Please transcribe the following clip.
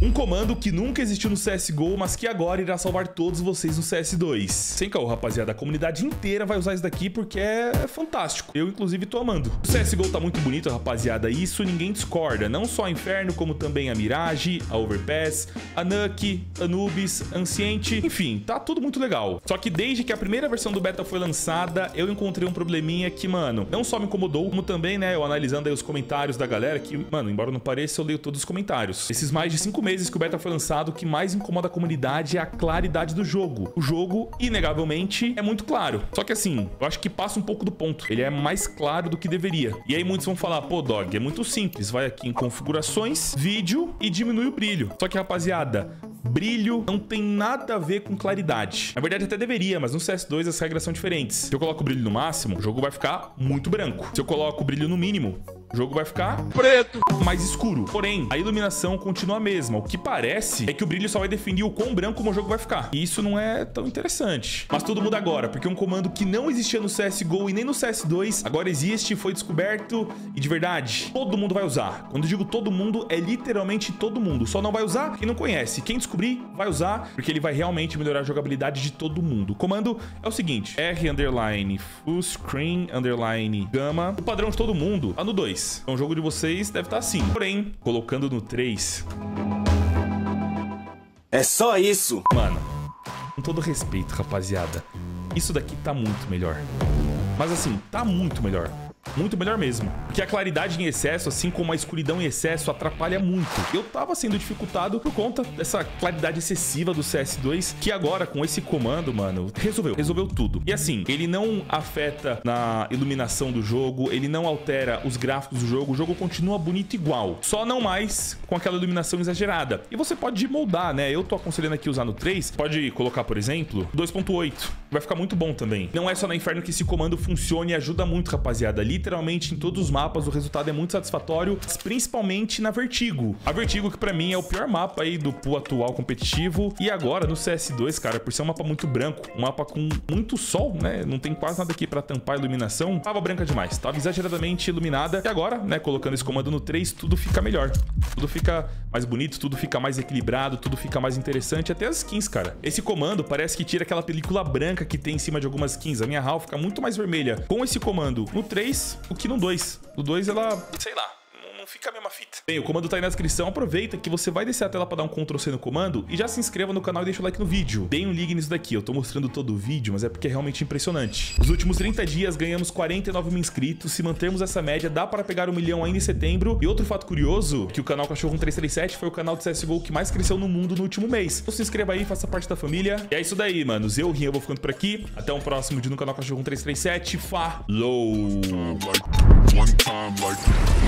Um comando que nunca existiu no CSGO, mas que agora irá salvar todos vocês no CS2. Sem caô, rapaziada, a comunidade inteira vai usar isso daqui porque é fantástico. Eu, inclusive, tô amando. O CSGO tá muito bonito, rapaziada, isso ninguém discorda. Não só a Inferno, como também a Mirage, a Overpass, a Nuke, Anubis, Anciente, enfim, tá tudo muito legal. Só que desde que a primeira versão do beta foi lançada, eu encontrei um probleminha que, mano, não só me incomodou, como também, né, eu analisando aí os comentários da galera, que, mano, embora não pareça, eu leio todos os comentários. Esses mais de cinco meses que o beta foi lançado, o que mais incomoda a comunidade é a claridade do jogo. O jogo, inegavelmente, é muito claro. Só que assim, eu acho que passa um pouco do ponto. Ele é mais claro do que deveria. E aí muitos vão falar, pô, Dog, é muito simples. Vai aqui em configurações, vídeo e diminui o brilho. Só que, rapaziada, brilho não tem nada a ver com claridade. Na verdade, até deveria, mas no CS2 as regras são diferentes. Se eu coloco o brilho no máximo, o jogo vai ficar muito branco. Se eu coloco o brilho no mínimo, o jogo vai ficar preto, mais escuro. Porém, a iluminação continua a mesma. O que parece é que o brilho só vai definir o quão branco o jogo vai ficar. E isso não é tão interessante. Mas tudo muda agora, porque um comando que não existia no CSGO e nem no CS2, agora existe, foi descoberto e de verdade, todo mundo vai usar. Quando eu digo todo mundo, é literalmente todo mundo. Só não vai usar quem não conhece. Quem descobrir, vai usar, porque ele vai realmente melhorar a jogabilidade de todo mundo. O comando é o seguinte, R underline full screen underline gama. O padrão de todo mundo tá no 2. Então o jogo de vocês deve estar assim. Porém, colocando no 3... É só isso! Mano, com todo respeito, rapaziada, isso daqui tá muito melhor. Mas assim, tá muito melhor. Muito melhor mesmo. Porque a claridade em excesso, assim como a escuridão em excesso, atrapalha muito. Eu tava sendo dificultado por conta dessa claridade excessiva do CS2, que agora, com esse comando, mano, resolveu. Resolveu tudo. E assim, ele não afeta na iluminação do jogo, ele não altera os gráficos do jogo, o jogo continua bonito igual. Só não mais com aquela iluminação exagerada. E você pode moldar, né? Eu tô aconselhando aqui usar no 3. Pode colocar, por exemplo, 2.8. Vai ficar muito bom também. Não é só na Inferno que esse comando funciona e ajuda muito, rapaziada. Literalmente em todos os mapas o resultado é muito satisfatório, principalmente na Vertigo. A Vertigo que pra mim é o pior mapa aí do pool atual competitivo. E agora no CS2, cara, por ser um mapa muito branco, um mapa com muito sol, né? Não tem quase nada aqui pra tampar a iluminação. Tava branca demais, tava exageradamente iluminada. E agora, né, colocando esse comando no 3, tudo fica melhor. Tudo fica mais bonito, tudo fica mais equilibrado, tudo fica mais interessante. Até as skins, cara. Esse comando parece que tira aquela película branca que tem em cima de algumas skins. A minha HAL fica muito mais vermelha com esse comando no 3 do que no 2. No 2 ela, sei lá, fica a mesma fita. Bem, o comando tá aí na descrição. Aproveita que você vai descer a tela pra dar um Ctrl C no comando e já se inscreva no canal e deixa o like no vídeo. Deem um ligue nisso daqui. Eu tô mostrando todo o vídeo, mas é porque é realmente impressionante. Nos últimos 30 dias ganhamos 49 mil inscritos. Se mantermos essa média, dá para pegar um milhão ainda em setembro. E outro fato curioso, que o canal Cachorro 1337 foi o canal de CSGO que mais cresceu no mundo no último mês. Então se inscreva aí, faça parte da família. E é isso daí, manos. Eu, Rinha, eu vou ficando por aqui. Até um próximo vídeo no canal Cachorro 1337. Falou! One time like